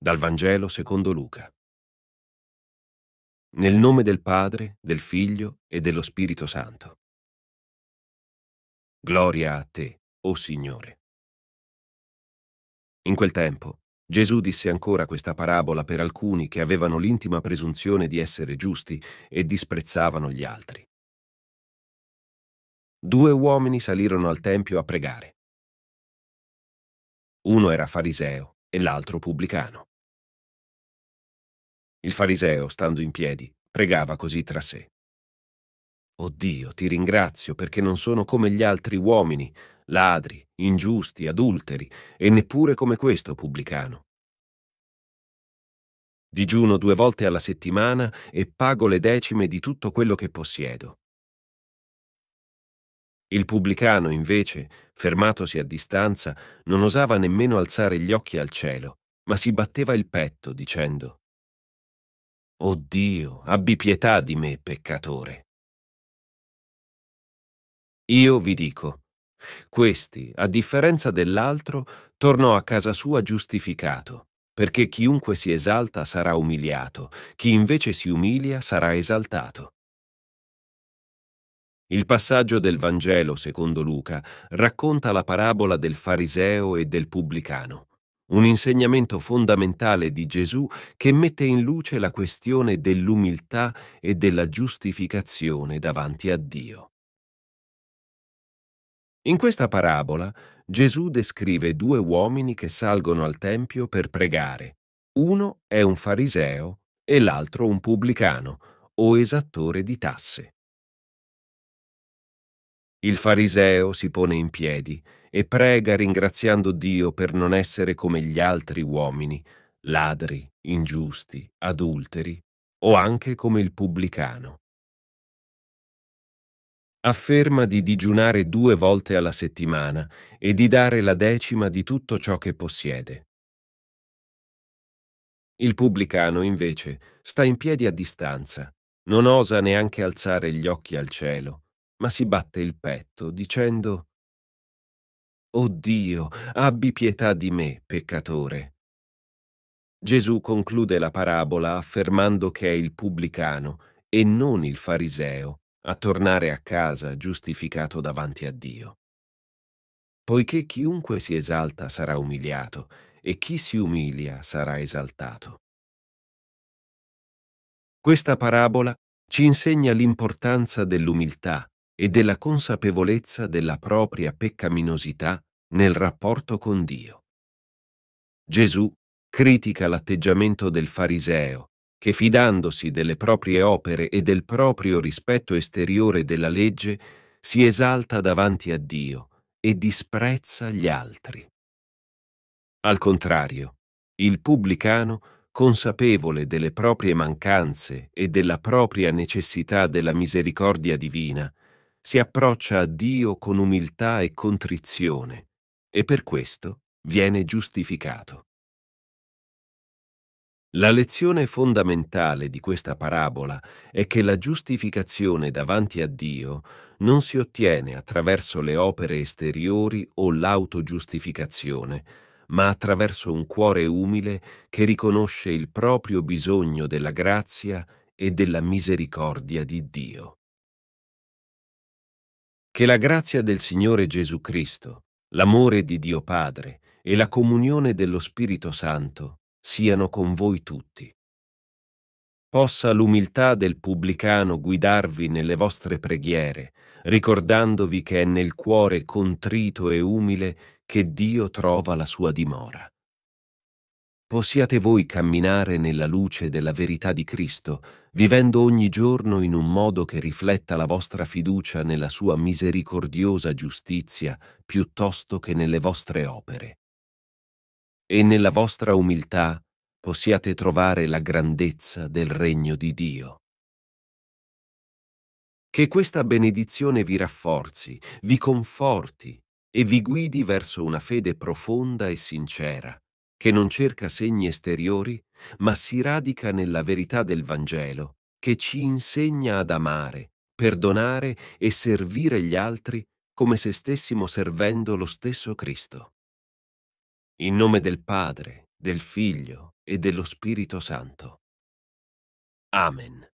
Dal Vangelo secondo Luca. Nel nome del Padre, del Figlio e dello Spirito Santo. Gloria a te, o Signore. In quel tempo, Gesù disse ancora questa parabola per alcuni che avevano l'intima presunzione di essere giusti e disprezzavano gli altri. Due uomini salirono al Tempio a pregare. Uno era fariseo e l'altro pubblicano. Il fariseo, stando in piedi, pregava così tra sé. Oh Dio, ti ringrazio perché non sono come gli altri uomini, ladri, ingiusti, adulteri, e neppure come questo pubblicano. Digiuno due volte alla settimana e pago le decime di tutto quello che possiedo. Il pubblicano, invece, fermatosi a distanza, non osava nemmeno alzare gli occhi al cielo, ma si batteva il petto, dicendo Oh Dio, abbi pietà di me, peccatore. Io vi dico, questi, a differenza dell'altro, tornò a casa sua giustificato, perché chiunque si esalta sarà umiliato, chi invece si umilia sarà esaltato. Il passaggio del Vangelo, secondo Luca, racconta la parabola del fariseo e del pubblicano un insegnamento fondamentale di Gesù che mette in luce la questione dell'umiltà e della giustificazione davanti a Dio. In questa parabola Gesù descrive due uomini che salgono al Tempio per pregare. Uno è un fariseo e l'altro un pubblicano o esattore di tasse. Il fariseo si pone in piedi e prega ringraziando Dio per non essere come gli altri uomini, ladri, ingiusti, adulteri o anche come il pubblicano. Afferma di digiunare due volte alla settimana e di dare la decima di tutto ciò che possiede. Il pubblicano, invece, sta in piedi a distanza, non osa neanche alzare gli occhi al cielo, ma si batte il petto, dicendo Oh Dio, abbi pietà di me, peccatore. Gesù conclude la parabola affermando che è il pubblicano e non il fariseo a tornare a casa giustificato davanti a Dio. Poiché chiunque si esalta sarà umiliato e chi si umilia sarà esaltato. Questa parabola ci insegna l'importanza dell'umiltà e della consapevolezza della propria peccaminosità nel rapporto con Dio. Gesù critica l'atteggiamento del fariseo, che fidandosi delle proprie opere e del proprio rispetto esteriore della legge, si esalta davanti a Dio e disprezza gli altri. Al contrario, il pubblicano, consapevole delle proprie mancanze e della propria necessità della misericordia divina, si approccia a Dio con umiltà e contrizione e per questo viene giustificato. La lezione fondamentale di questa parabola è che la giustificazione davanti a Dio non si ottiene attraverso le opere esteriori o l'autogiustificazione, ma attraverso un cuore umile che riconosce il proprio bisogno della grazia e della misericordia di Dio. Che la grazia del Signore Gesù Cristo, l'amore di Dio Padre e la comunione dello Spirito Santo siano con voi tutti. Possa l'umiltà del pubblicano guidarvi nelle vostre preghiere, ricordandovi che è nel cuore contrito e umile che Dio trova la sua dimora possiate voi camminare nella luce della verità di Cristo, vivendo ogni giorno in un modo che rifletta la vostra fiducia nella sua misericordiosa giustizia piuttosto che nelle vostre opere. E nella vostra umiltà possiate trovare la grandezza del regno di Dio. Che questa benedizione vi rafforzi, vi conforti e vi guidi verso una fede profonda e sincera che non cerca segni esteriori, ma si radica nella verità del Vangelo, che ci insegna ad amare, perdonare e servire gli altri come se stessimo servendo lo stesso Cristo. In nome del Padre, del Figlio e dello Spirito Santo. Amen.